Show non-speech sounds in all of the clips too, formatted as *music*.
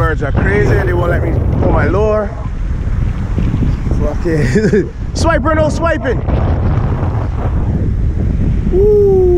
birds are crazy. They won't let me pull my lure. Fuck *laughs* it. Swiper, no swiping. Ooh.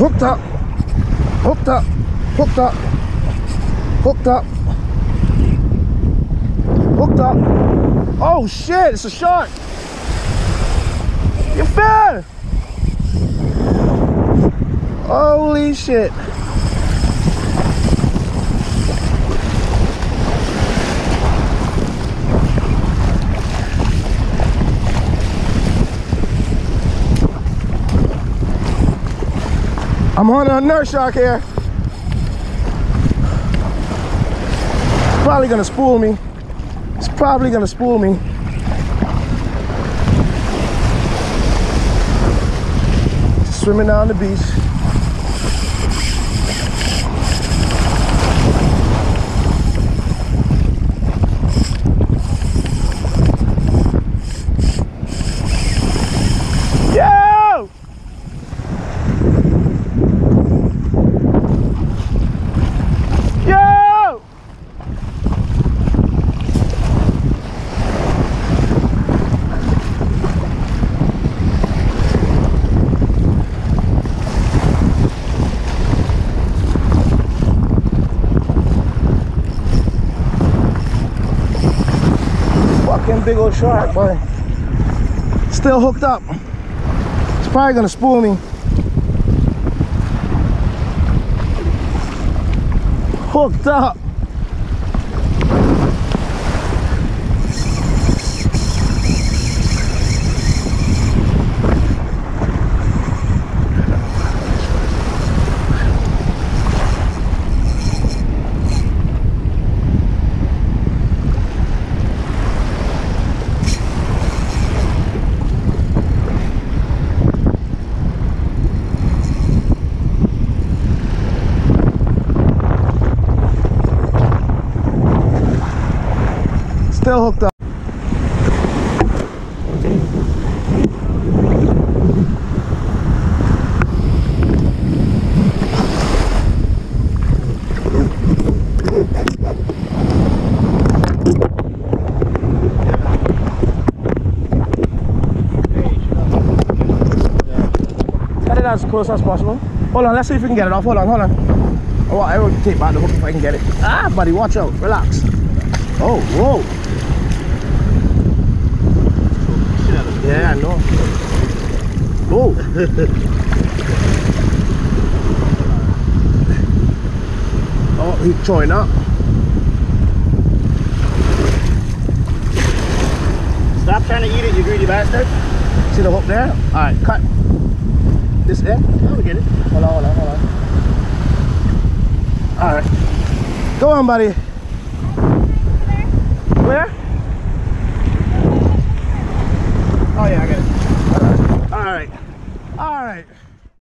Hooked up. Hooked up. Hooked up. Hooked up. Hooked up. Oh shit, it's a shark. You fell. Holy shit. I'm on a nurse shark here. It's probably gonna spool me. It's probably gonna spool me. Swimming down the beach. Fucking big old shark, boy. Still hooked up. It's probably gonna spool me. hooked up. Still hooked up. Get it as close as possible. Hold on, let's see if we can get it off. Hold on, hold on. Oh, I will take back the hook if I can get it. Ah, buddy, watch out. Relax. Oh, whoa. Yeah, I know. *laughs* Oh. oh, he's throwing up. Trying to eat it, you greedy bastard. See the hook there? All right, cut. This end. Oh, we get it. Hold on, hold on, hold on. All right. Go on, buddy.